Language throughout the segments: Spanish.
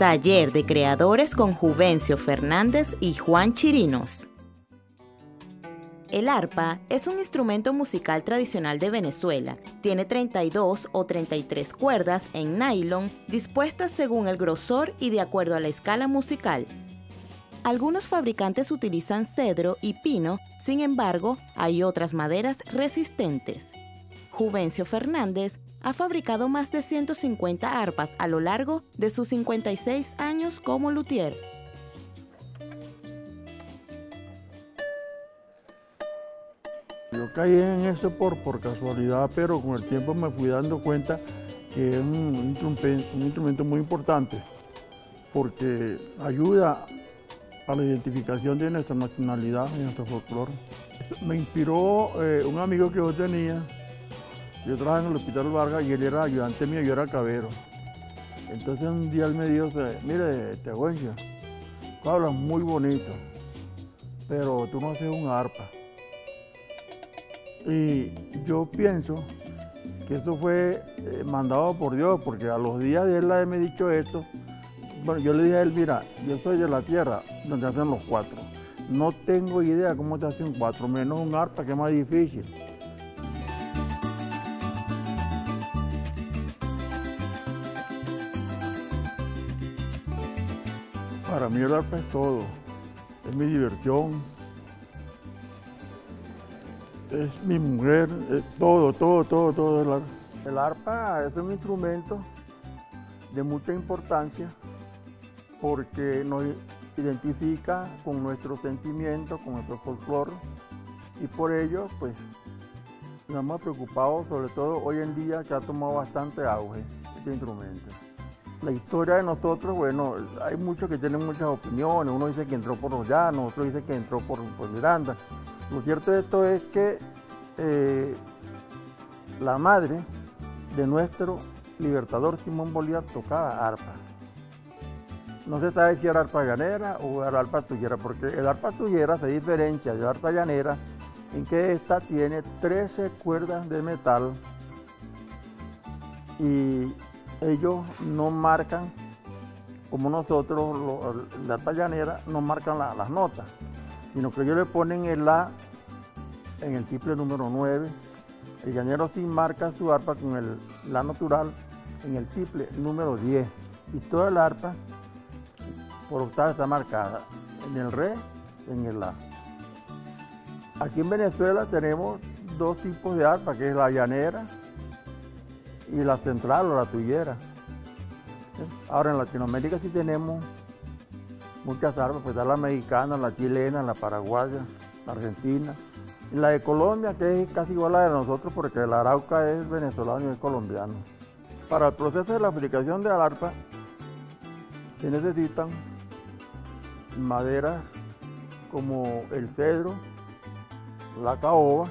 Taller de Creadores con Juvencio Fernández y Juan Chirinos. El arpa es un instrumento musical tradicional de Venezuela. Tiene 32 o 33 cuerdas en nylon dispuestas según el grosor y de acuerdo a la escala musical. Algunos fabricantes utilizan cedro y pino, sin embargo, hay otras maderas resistentes. Juvencio Fernández ha fabricado más de 150 arpas a lo largo de sus 56 años como luthier. Yo caí en eso por, por casualidad, pero con el tiempo me fui dando cuenta que es un, instrumento muy importante porque ayuda a la identificación de nuestra nacionalidad y nuestro folclore. Me inspiró eh, un amigo que yo tenía, yo trabajaba en el Hospital Vargas y él era ayudante mío, yo era cabero. Entonces un día él me dijo, mire, Tehuencio, tú hablas muy bonito, pero tú no haces un arpa. Y yo pienso que eso fue eh, mandado por Dios, porque a los días de él me dicho esto, bueno, yo le dije a él, mira, yo soy de la tierra donde hacen los cuatro. No tengo idea cómo te hacen cuatro, menos un arpa que es más difícil. Para mí el arpa es todo, es mi diversión, es mi mujer, es todo, todo, todo, todo el arpa. El arpa es un instrumento de mucha importancia porque nos identifica con nuestros sentimientos, con nuestro folclore y por ello pues nos hemos preocupado sobre todo hoy en día que ha tomado bastante auge este instrumento. La historia de nosotros, bueno, hay muchos que tienen muchas opiniones, uno dice que entró por los llanos, otro dice que entró por, Miranda, lo cierto de esto es que eh, la madre de nuestro libertador Simón Bolívar tocaba arpa. No se sabe si era arpa llanera o era arpa tuyera, porque el arpa tuyera se diferencia de arpa llanera en que esta tiene 13 cuerdas de metal y ellos no marcan, como nosotros, la arpa llanera, no marcan las notas, sino que ellos le ponen el La en el triple número 9. El llanero sí marca su arpa con el La natural en el triple número 10. Y toda el arpa por octava está marcada en el Re, en el La. Aquí en Venezuela tenemos dos tipos de arpa, que es la llanera y la central o la tuyera. Ahora en Latinoamérica sí tenemos muchas arpas, pues la mexicana, la chilena, la paraguaya, la argentina. Y la de Colombia, que es casi igual a la de nosotros, porque el arauca es venezolano y es colombiano. Para el proceso de la fabricación de arpa se necesitan maderas como el cedro, la caoba,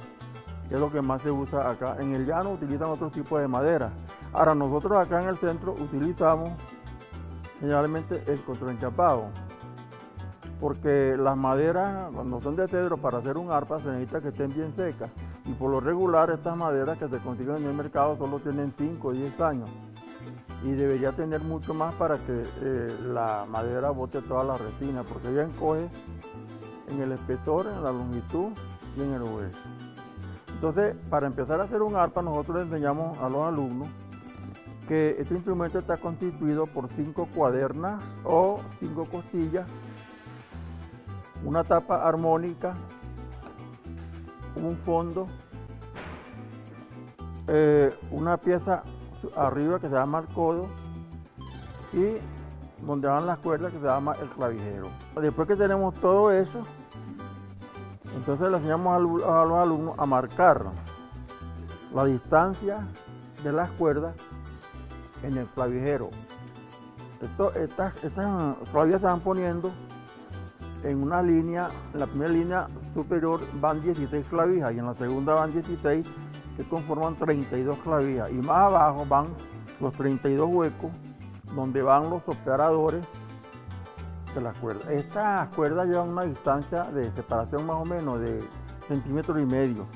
que es lo que más se usa acá. En el llano utilizan otro tipo de madera. Ahora nosotros acá en el centro utilizamos generalmente el enchapado porque las maderas, cuando son de cedro, para hacer un arpa se necesita que estén bien secas. Y por lo regular, estas maderas que se consiguen en el mercado solo tienen 5 o 10 años. Y debería tener mucho más para que eh, la madera bote toda la resina, porque ella encoge en el espesor, en la longitud y en el hueso. Entonces, para empezar a hacer un arpa, nosotros le enseñamos a los alumnos que este instrumento está constituido por cinco cuadernas o cinco costillas una tapa armónica, un fondo, eh, una pieza arriba que se llama el codo y donde van las cuerdas que se llama el clavijero. Después que tenemos todo eso, entonces le enseñamos a los alumnos a marcar la distancia de las cuerdas en el clavijero. estas, estas clavillas se van poniendo en una línea, en la primera línea superior van 16 clavijas y en la segunda van 16 que conforman 32 clavijas y más abajo van los 32 huecos donde van los operadores de las cuerdas. Estas cuerdas llevan una distancia de separación más o menos de centímetro y medio.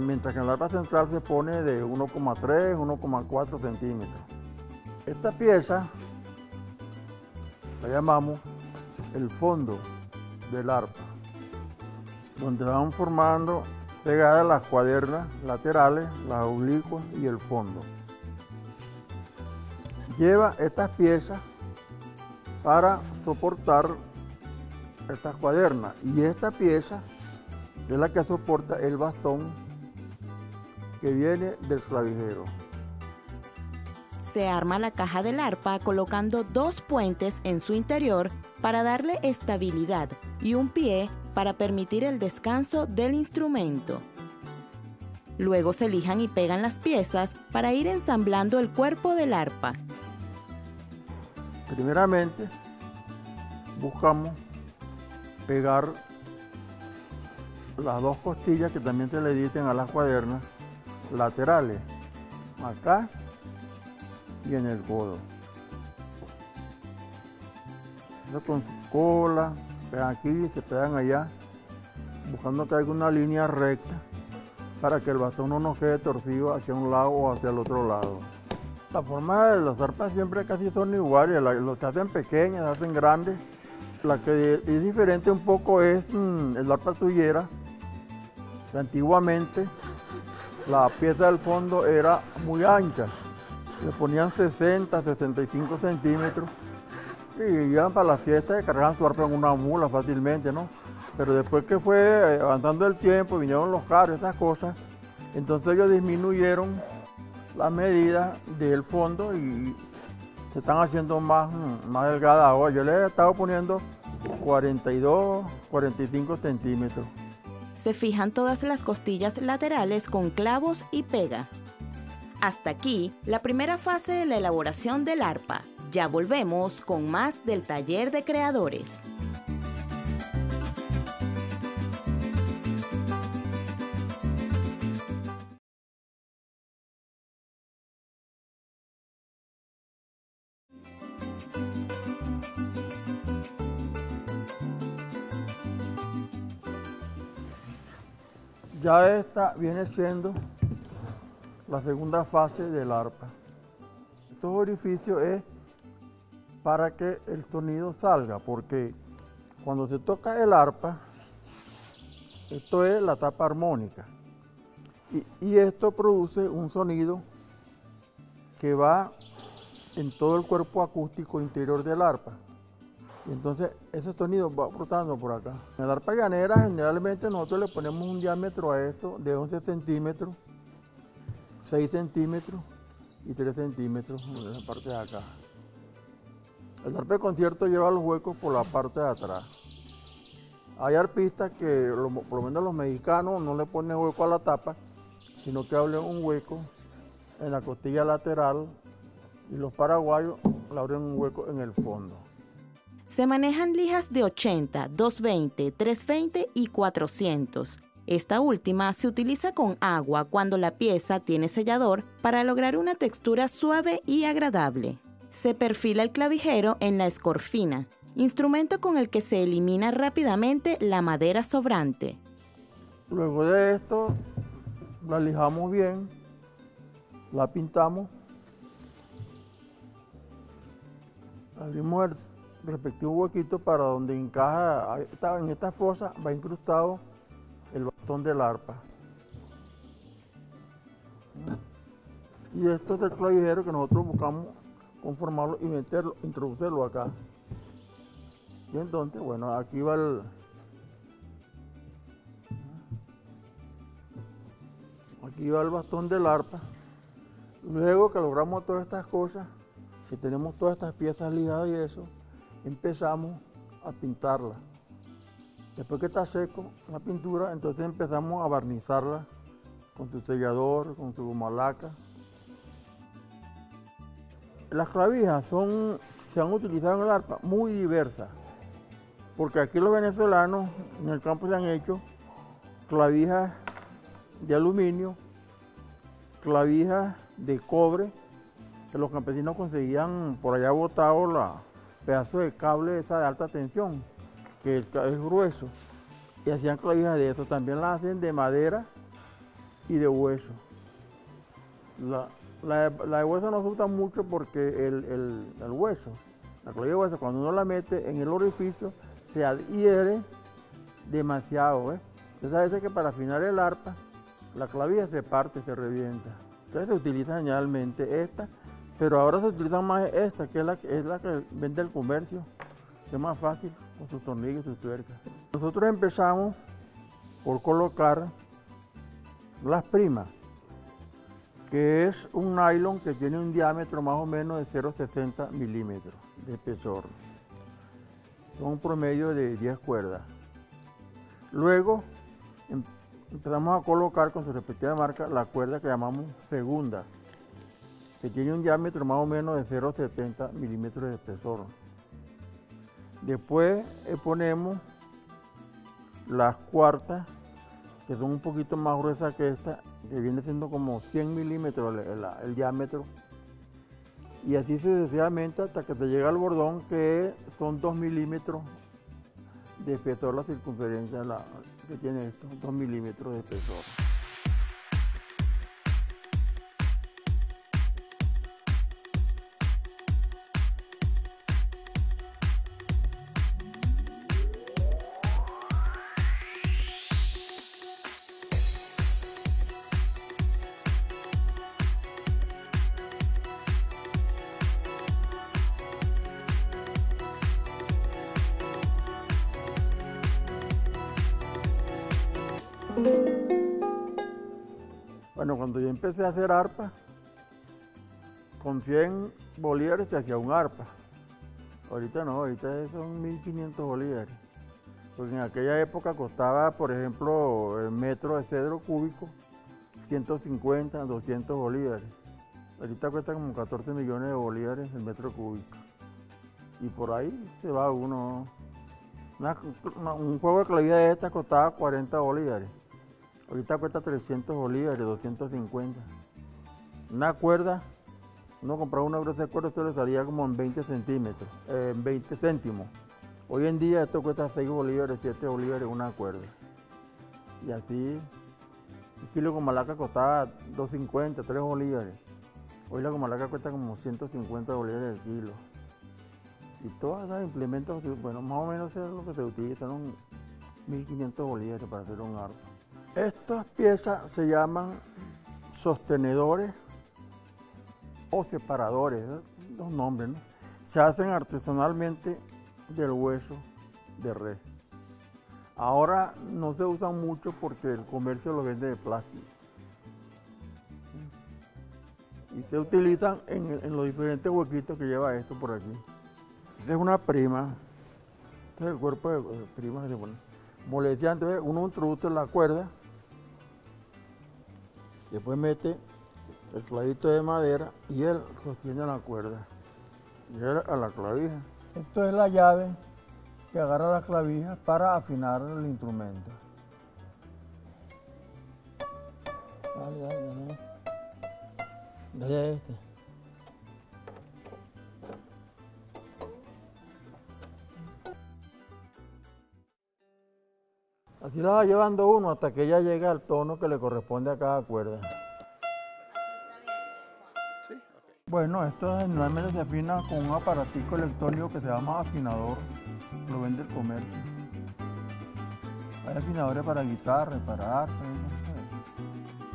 Mientras que en la arpa central se pone de 1,3, 1,4 centímetros. Esta pieza la llamamos el fondo del arpa, donde van formando pegadas las cuadernas laterales, las oblicuas y el fondo. Lleva estas piezas para soportar estas cuadernas y esta pieza es la que soporta el bastón que viene del clavijero. Se arma la caja del arpa colocando dos puentes en su interior para darle estabilidad y un pie para permitir el descanso del instrumento. Luego se lijan y pegan las piezas para ir ensamblando el cuerpo del arpa. Primeramente, buscamos pegar las dos costillas que también se le dicen a las cuadernas laterales, acá y en el codo. Con su cola, pegan aquí se pegan allá, buscando que haya una línea recta para que el bastón no nos quede torcido hacia un lado o hacia el otro lado. La forma de las arpas siempre casi son iguales, los que hacen pequeñas, hacen grandes. La que es diferente un poco es mm, el arpa tuyera. Antiguamente la pieza del fondo era muy ancha, le ponían 60, 65 centímetros y iban para la fiesta y cargaban su arpa en una mula fácilmente, ¿no? Pero después que fue avanzando el tiempo, vinieron los carros, estas cosas, entonces ellos disminuyeron la medida del fondo y se están haciendo más, más delgadas ahora. Yo le he estado poniendo 42, 45 centímetros. Se fijan todas las costillas laterales con clavos y pega. Hasta aquí la primera fase de la elaboración del arpa. Ya volvemos con más del taller de creadores. Ya esta viene siendo la segunda fase del arpa. Estos orificios es para que el sonido salga, porque cuando se toca el arpa, esto es la tapa armónica. Y, y, esto produce un sonido que va en todo el cuerpo acústico interior del arpa. Entonces ese sonido va brotando por acá. En el arpa llanera generalmente nosotros le ponemos un diámetro a esto de 11 centímetros, 6 centímetros y 3 centímetros en la parte de acá. El arpa de concierto lleva los huecos por la parte de atrás. Hay arpistas que, por lo menos los mexicanos, no le ponen hueco a la tapa, sino que abren un hueco en la costilla lateral y los paraguayos le abren un hueco en el fondo. Se manejan lijas de 80, 220, 320 y 400. Esta última se utiliza con agua cuando la pieza tiene sellador para lograr una textura suave y agradable. Se perfila el clavijero en la escorfina, instrumento con el que se elimina rápidamente la madera sobrante. Luego de esto, la lijamos bien, la pintamos, abrimos el respectivo huequito para donde encaja, en esta fosa va incrustado el bastón del arpa. Y esto es el clavijero que nosotros buscamos conformarlo y meterlo, introducirlo acá. Y entonces, bueno, aquí va el... Aquí va el bastón del arpa. Luego que logramos todas estas cosas, que tenemos todas estas piezas ligadas y eso, empezamos a pintarla. Después que está seco la pintura, entonces empezamos a barnizarla con su sellador, con su malaca. Las clavijas son, se han utilizado en el arpa muy diversas, porque aquí los venezolanos en el campo se han hecho clavijas de aluminio, clavijas de cobre, que los campesinos conseguían por allá botado la, pedazo de cable esa de alta tensión, que es, grueso, y hacían clavijas de eso. También las hacen de madera y de hueso. La, de hueso no usa mucho porque el, hueso La clavija huesa cuando uno la mete en el orificio se adhiere demasiado. ¿eh? Entonces a veces que para afinar el arpa la clavija se parte, se revienta. Entonces se utiliza generalmente esta, pero ahora se utiliza más esta, que es la, es la que vende el comercio, que es más fácil con sus tornillos y sus tuercas. Nosotros empezamos por colocar las primas, que es un nylon que tiene un diámetro más o menos de 0,60 milímetros de espesor. Son un promedio de 10 cuerdas. Luego em, empezamos a colocar con su respectiva marca la cuerda que llamamos segunda, que tiene un diámetro más o menos de 0,70 milímetros de espesor. Después eh, ponemos las cuartas, que son un poquito más gruesas que esta, que viene siendo como 100 milímetros el, diámetro. Y así sucesivamente hasta que te llega al bordón, que son 2 milímetros de espesor la circunferencia que tiene esto, 2 milímetros de espesor. Bueno, cuando yo empecé a hacer arpa, con 100 bolívares se hacía un arpa. Ahorita no, ahorita son 1500 bolívares. Porque en aquella época costaba, por ejemplo, el metro de cedro cúbico, 150, 200 bolívares. Ahorita cuesta como 14 millones de bolívares el metro cúbico. Y por ahí se va uno. un juego de clavija de esta costaba 40 bolívares. Ahorita cuesta 300 bolívares, 250. Una cuerda, uno compraba una gruesa de cuerda, esto le salía como en 20 centímetros, eh, en 20 céntimos. Hoy en día esto cuesta 6 bolívares, 7 bolívares una cuerda. Y así, un kilo de comalaca costaba 250, 3 bolívares. Hoy la comalaca cuesta como 150 bolívares el kilo. Y todos esos implementos, bueno, más o menos es lo que se utiliza, son 1500 bolívares para hacer un arco. Estas piezas se llaman sostenedores o separadores, dos nombres, ¿no? Se hacen artesanalmente del hueso de res. Ahora no se usan mucho porque el comercio lo vende de plástico. Y se utilizan en, los diferentes huequitos que lleva esto por aquí. Esta es una prima. Este es el cuerpo de pone. Como le decía antes, uno introduce la cuerda Después mete el clavito de madera y él sostiene la cuerda. Y a la clavija. Esto es la llave que agarra la clavija para afinar el instrumento. Dale, dale, dale. Dale a este. Así la va llevando uno hasta que ella llega al tono que le corresponde a cada cuerda. Bueno, esto generalmente se afina con un aparatico electrónico que se llama afinador, lo vende el comercio. Hay afinadores para guitarra, para arte.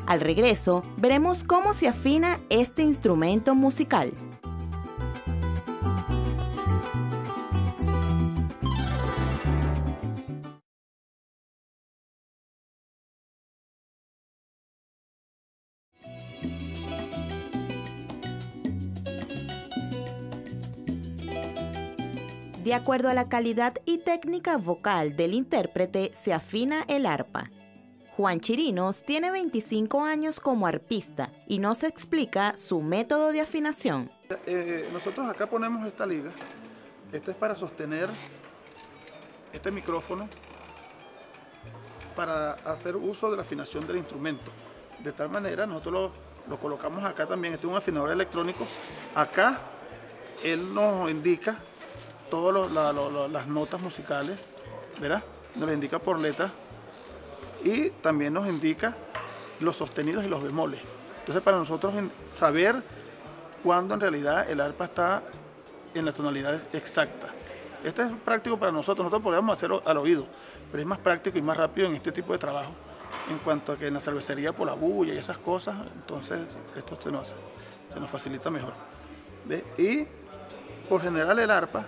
Al regreso, veremos cómo se afina este instrumento musical. De acuerdo a la calidad y técnica vocal del intérprete, se afina el arpa. Juan Chirinos tiene 25 años como arpista y nos explica su método de afinación. Eh, nosotros acá ponemos esta liga. Esta es para sostener este micrófono para hacer uso de la afinación del instrumento. De tal manera, nosotros lo, lo colocamos acá también. Este es un afinador electrónico. Acá él nos indica todas las notas musicales, ¿verdad? Nos indica por letra y también nos indica los sostenidos y los bemoles. Entonces para nosotros saber cuándo en realidad el arpa está en la tonalidad exacta. Este es práctico para nosotros, nosotros podemos hacerlo al oído, pero es más práctico y más rápido en este tipo de trabajo. En cuanto a que en la cervecería por la bulla y esas cosas, entonces esto se nos, se nos facilita mejor. Y por general el arpa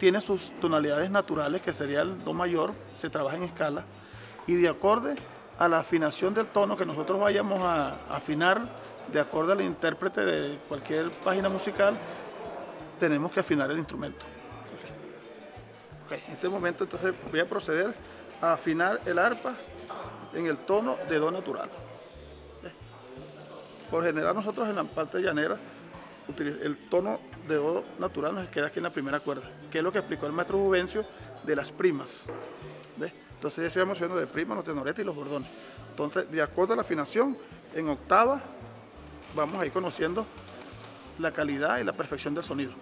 tiene sus tonalidades naturales, que sería el do mayor, se trabaja en escala, y de acorde a la afinación del tono que nosotros vayamos a afinar, de acorde al intérprete de cualquier página musical, tenemos que afinar el instrumento. en este momento entonces voy a proceder a afinar el arpa en el tono de do natural. Por general nosotros en la parte llanera el tono de do natural nos queda aquí en la primera cuerda, que es lo que explicó el maestro Juvencio de las primas. Entonces ya estamos viendo de primas, los tenoretes y los bordones. Entonces, de acuerdo a la afinación, en octava vamos a ir conociendo la calidad y la perfección del sonido.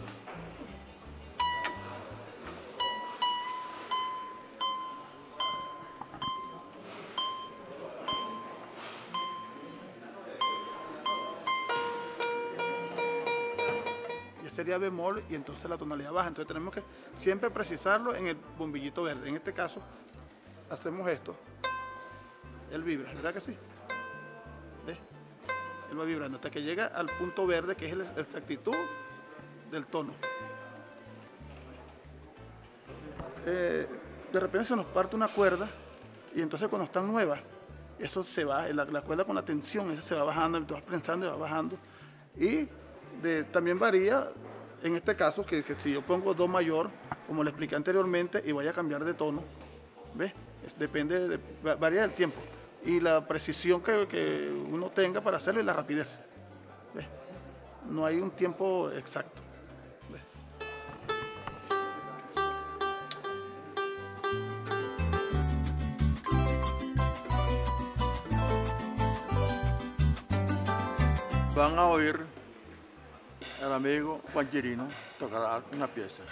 Sería bemol y entonces la tonalidad baja. Entonces tenemos que siempre precisarlo en el bombillito verde. En este caso, hacemos esto. Él vibra, ¿verdad que sí? Él va vibrando hasta que llega al punto verde, que es la exactitud del tono. Eh, de repente se nos parte una cuerda y entonces cuando están nuevas, eso se va, la, la cuerda con la tensión, esa se va bajando, tú vas pensando y va bajando. Y también varía en este caso, que, si yo pongo do mayor, como le expliqué anteriormente, y vaya a cambiar de tono, ¿ves? Depende, de, varía del tiempo. Y la precisión que, uno tenga para hacerlo y la rapidez. ¿ves? No hay un tiempo exacto. Van a oír el amigo Juan Chirino tocará una pieza.